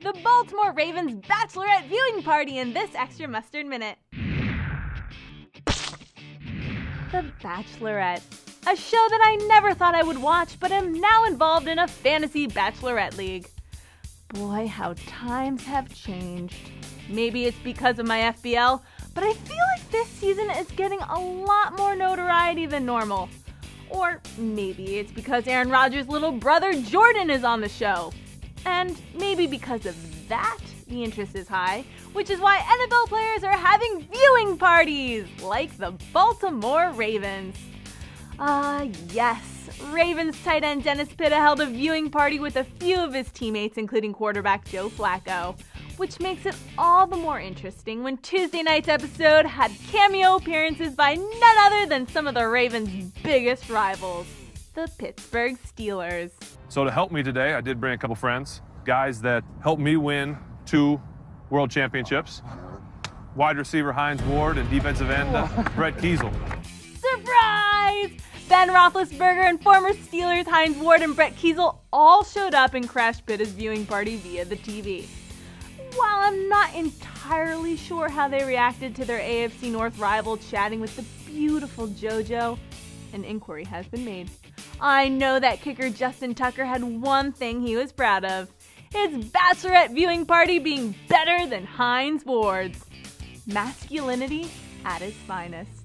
The Baltimore Ravens Bachelorette viewing party in this extra mustard minute. The Bachelorette. A show that I never thought I would watch, but am now involved in a fantasy Bachelorette league. Boy, how times have changed. Maybe it's because of my FBL, but I feel like this season is getting a lot more notoriety than normal. Or maybe it's because Aaron Rodgers' little brother Jordan is on the show. And maybe because of that, the interest is high, which is why NFL players are having viewing parties, like the Baltimore Ravens. Ah, uh, yes. Ravens tight end Dennis Pitta held a viewing party with a few of his teammates, including quarterback Joe Flacco, which makes it all the more interesting when Tuesday night's episode had cameo appearances by none other than some of the Ravens' biggest rivals, the Pittsburgh Steelers. So to help me today, I did bring a couple friends, guys that helped me win two world championships. Wide receiver Hines Ward and defensive end uh, Brett Keisel. Surprise! Ben Roethlisberger and former Steelers Hines Ward and Brett Keisel all showed up and crashed Pitta's viewing party via the TV. While I'm not entirely sure how they reacted to their AFC North rival chatting with the beautiful JoJo, an inquiry has been made. I know that kicker Justin Tucker had one thing he was proud of his bachelorette viewing party being better than Hines Ward's. Masculinity at its finest.